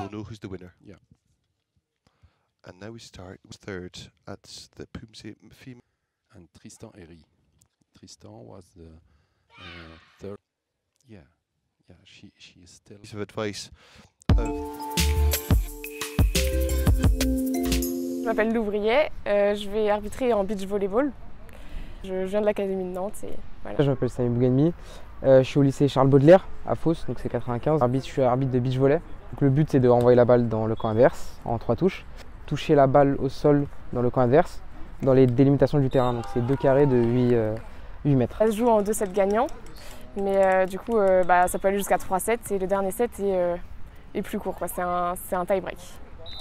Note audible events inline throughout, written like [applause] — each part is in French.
We'll know who's the winner? Yeah. And now we start with third at the Pumse female. And Tristan Herry. Tristan was the uh, third. Yeah, yeah. She she is still. piece of advice. Je m'appelle Louvrier, euh, je vais arbitrer en beach volleyball. Je viens de l'Académie de Nantes et voilà. Je m'appelle Samy Bouganmi, euh, je suis au lycée Charles Baudelaire à Fos, donc c'est 95. Arbitre, je suis arbitre de beach volley. Donc le but c'est de renvoyer la balle dans le camp adverse en trois touches, toucher la balle au sol dans le camp adverse, dans les délimitations du terrain. Donc c'est deux carrés de 8, euh, 8 mètres. Ça se joue en deux sets gagnants, mais euh, du coup bah, ça peut aller jusqu'à 3 sets et le dernier set est, est plus court, quoi. c'est un, c'est un tie-break.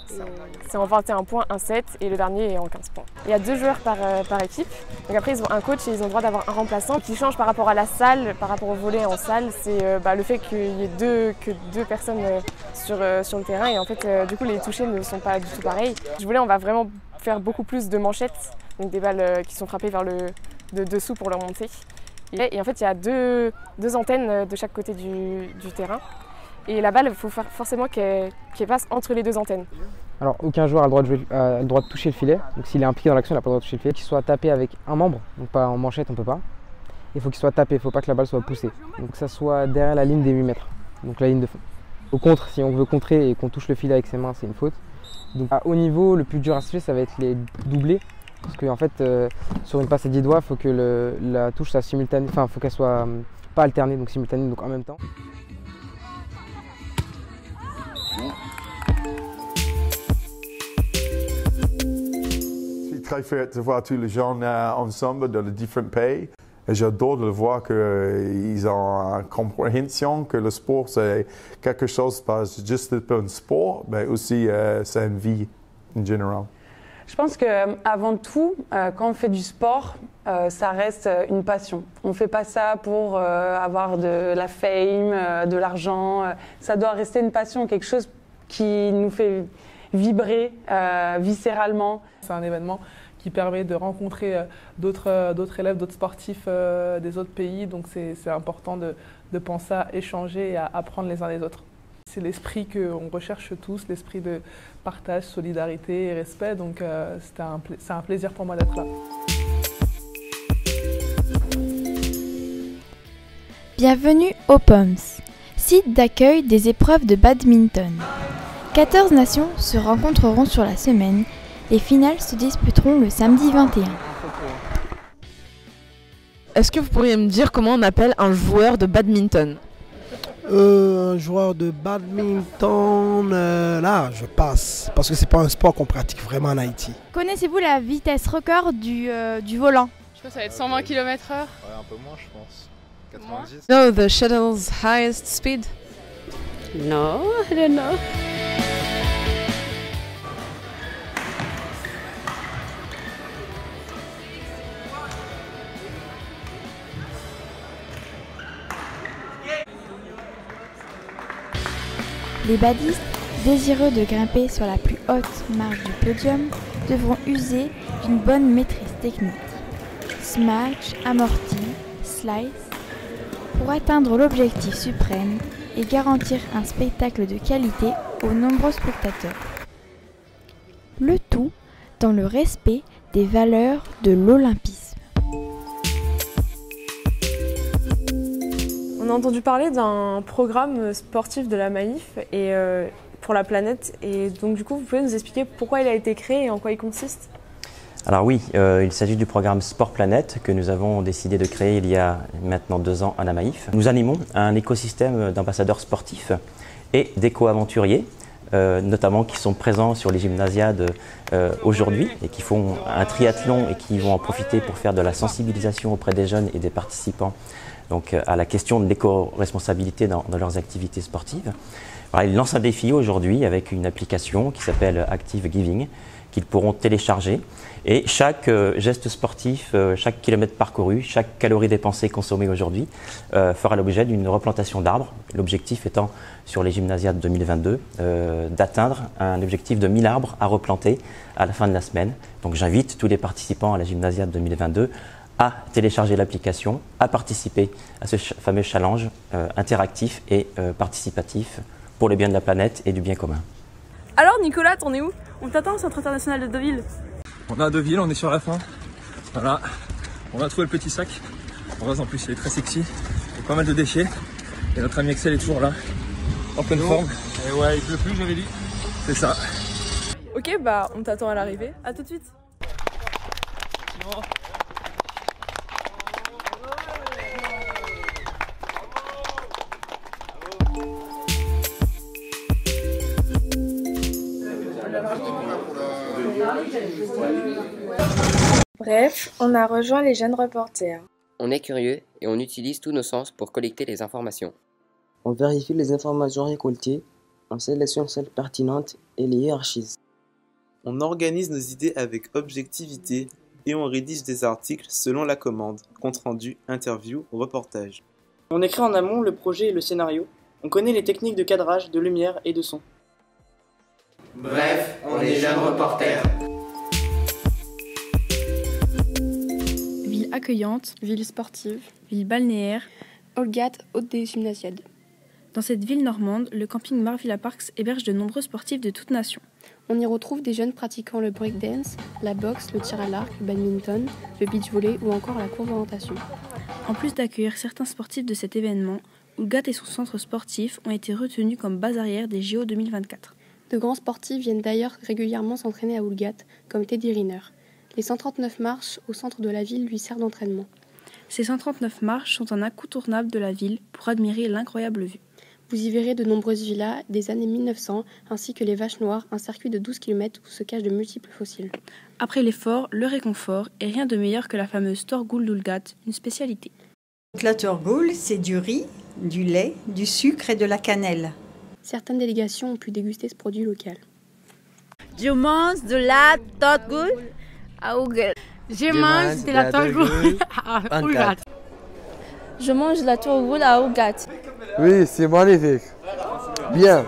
C'est en- C'est en 21 points, un set et le dernier est en 15 points. Il y a deux joueurs par, euh, par équipe. Donc après, ils ont un coach et ils ont le droit d'avoir un remplaçant qui change par rapport à la salle, par rapport au volet en salle. C'est euh, bah, le fait qu'il y ait deux, que deux personnes euh, sur, sur le terrain et en fait, du coup, les touchés ne sont pas du tout pareils. Je voulais, on va vraiment faire beaucoup plus de manchettes, donc des balles qui sont frappées vers le de dessous pour le remonter. Et, et en fait, il y a deux, deux antennes de chaque côté du, du terrain. Et la balle, il faut faire forcément qu'elle passe entre les deux antennes. Alors aucun joueur a le droit de, toucher le filet, donc s'il est impliqué dans l'action, il n'a pas le droit de toucher le filet. Qu'il soit tapé avec un membre, donc pas en manchette, on peut pas. Il faut qu'il soit tapé, il ne faut pas que la balle soit poussée. Donc ça soit derrière la ligne des 8 mètres, donc la ligne de fond. Au contre, si on veut contrer et qu'on touche le filet avec ses mains, c'est une faute. Donc à haut niveau, le plus dur à siffler, ça va être les doublés. Parce qu'en fait, euh, sur une passe à 10 doigts, il faut que la touche soit simultanée, enfin, faut qu'elle soit euh, pas alternée, donc simultanée, donc en même temps. Je suis très fier de voir tous les gens euh, ensemble dans les différents pays. Et j'adore de voir qu'ils ont une compréhension que le sport, c'est quelque chose, pas juste un sport, mais aussi euh, c'est une vie en général. Je pense qu'avant tout, euh, quand on fait du sport, euh, ça reste euh, une passion. On ne fait pas ça pour euh, avoir de la fame, euh, de l'argent. euh, ça doit rester une passion, quelque chose qui nous fait vibrer euh, viscéralement. C'est un événement qui permet de rencontrer euh, d'autres euh, élèves, d'autres sportifs euh, des autres pays. Donc c'est important de penser à échanger et à apprendre les uns des autres. C'est l'esprit qu'on recherche tous, l'esprit de partage, solidarité et respect. Donc euh, c'était un pla- c'est un plaisir pour moi d'être là. Bienvenue au POMS, site d'accueil des épreuves de badminton. 14 nations se rencontreront sur la semaine. Les finales se disputeront le samedi 21. Est-ce que vous pourriez me dire comment on appelle un joueur de badminton? Euh, un joueur de badminton, euh, là, je passe. Parce que c'est pas un sport qu'on pratique vraiment en Haïti. Connaissez-vous la vitesse record du, euh, du volant? Je crois que ça va être 120 km/h. Ouais, un peu moins, je pense. 90 No, the shuttle's highest speed. No, I don't know. Les badistes, désireux de grimper sur la plus haute marche du podium, devront user d'une bonne maîtrise technique. Smash, amorti, slice, pour atteindre l'objectif suprême et garantir un spectacle de qualité aux nombreux spectateurs. Le tout dans le respect des valeurs de l'olympisme. On a entendu parler d'un programme sportif de la Maïf et euh, pour la planète. Et donc du coup, vous pouvez nous expliquer pourquoi il a été créé et en quoi il consiste? Alors oui, euh, il s'agit du programme Sport Planète que nous avons décidé de créer il y a maintenant deux ans à la Maïf. Nous animons un écosystème d'ambassadeurs sportifs et d'éco-aventuriers, euh, notamment qui sont présents sur les gymnasiades aujourd'hui et qui font un triathlon et qui vont en profiter pour faire de la sensibilisation auprès des jeunes et des participants donc, euh, à la question de l'éco-responsabilité dans, dans leurs activités sportives. Ils lancent un défi aujourd'hui avec une application qui s'appelle Active Giving qu'ils pourront télécharger. Et chaque euh, geste sportif, euh, chaque kilomètre parcouru, chaque calorie dépensée consommée aujourd'hui fera l'objet d'une replantation d'arbres. L'objectif étant sur les gymnasiades 2022 d'atteindre un objectif de 1000 arbres à replanter à la fin de la semaine. Donc j'invite tous les participants à la gymnasiade 2022 à télécharger l'application, à participer à ce fameux challenge interactif et participatif pour le bien de la planète et du bien commun. Alors Nicolas, t'en es où? On t'attend au Centre international de Deauville. On est à Deauville, on est sur la fin. Voilà, on a trouvé le petit sac. En vrai, en plus, il est très sexy. Il y a pas mal de déchets. Et notre ami Axel est toujours là, en pleine forme. Et ouais, il pleut plus, j'avais dit. C'est ça. Ok, bah on t'attend à l'arrivée. À tout de suite. Bref, on a rejoint les jeunes reporters. On est curieux et on utilise tous nos sens pour collecter les informations. On vérifie les informations récoltées, on sélectionne celles pertinentes et les hiérarchise. On organise nos idées avec objectivité et on rédige des articles selon la commande, compte rendu, interview, reportage. On écrit en amont le projet et le scénario. On connaît les techniques de cadrage, de lumière et de son. Bref, on est jeunes reporters. Accueillante, ville sportive, ville balnéaire, Olgat, haute des gymnasiades. Dans cette ville normande, le camping Marvilla Parks héberge de nombreux sportifs de toutes nations. On y retrouve des jeunes pratiquant le breakdance, la boxe, le tir à l'arc, le badminton, le beach volley ou encore la courbe orientation. En plus d'accueillir certains sportifs de cet événement, Olgat et son centre sportif ont été retenus comme base arrière des JO 2024. De grands sportifs viennent d'ailleurs régulièrement s'entraîner à Oulgat, comme Teddy Riner. Les 139 marches au centre de la ville lui servent d'entraînement. Ces 139 marches sont un incontournable de la ville pour admirer l'incroyable vue. Vous y verrez de nombreuses villas des années 1900 ainsi que les Vaches Noires, un circuit de 12 km où se cachent de multiples fossiles. Après l'effort, le réconfort et rien de meilleur que la fameuse Torgoul d'Oulgat, une spécialité. La Torgoul, c'est du riz, du lait, du sucre et de la cannelle. Certaines délégations ont pu déguster ce produit local. Je mange de la torgoule à. Je mange de la torgoule à [laughs] Ougat. Je mange de la torgoule à Ougat. Oui, c'est magnifique. Bien.